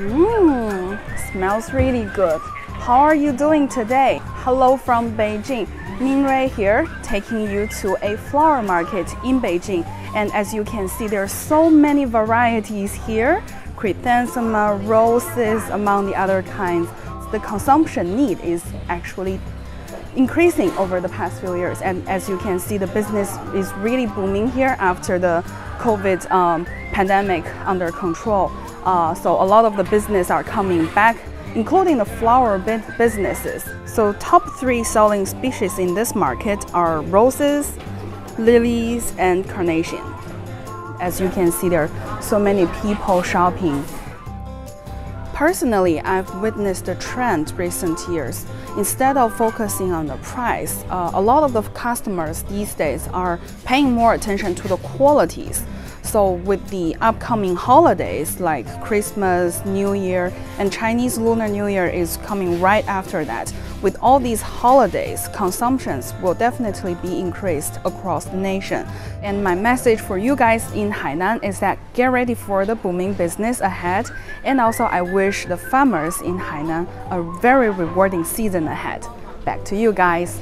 Mmm, smells really good. How are you doing today? Hello from Beijing. Minrui here, taking you to a flower market in Beijing. And as you can see, there are so many varieties here. Chrysanthemum, roses, among the other kinds. The consumption need is actually increasing over the past few years. And as you can see, the business is really booming here after the COVID um, pandemic under control. Uh, so a lot of the business are coming back, including the flower businesses. So top three selling species in this market are roses, lilies, and carnation. As you can see, there are so many people shopping Personally, I've witnessed a trend recent years. Instead of focusing on the price, uh, a lot of the customers these days are paying more attention to the qualities. So with the upcoming holidays like Christmas, New Year, and Chinese Lunar New Year is coming right after that. With all these holidays, consumptions will definitely be increased across the nation. And my message for you guys in Hainan is that get ready for the booming business ahead. And also I wish the farmers in Hainan a very rewarding season ahead. Back to you guys.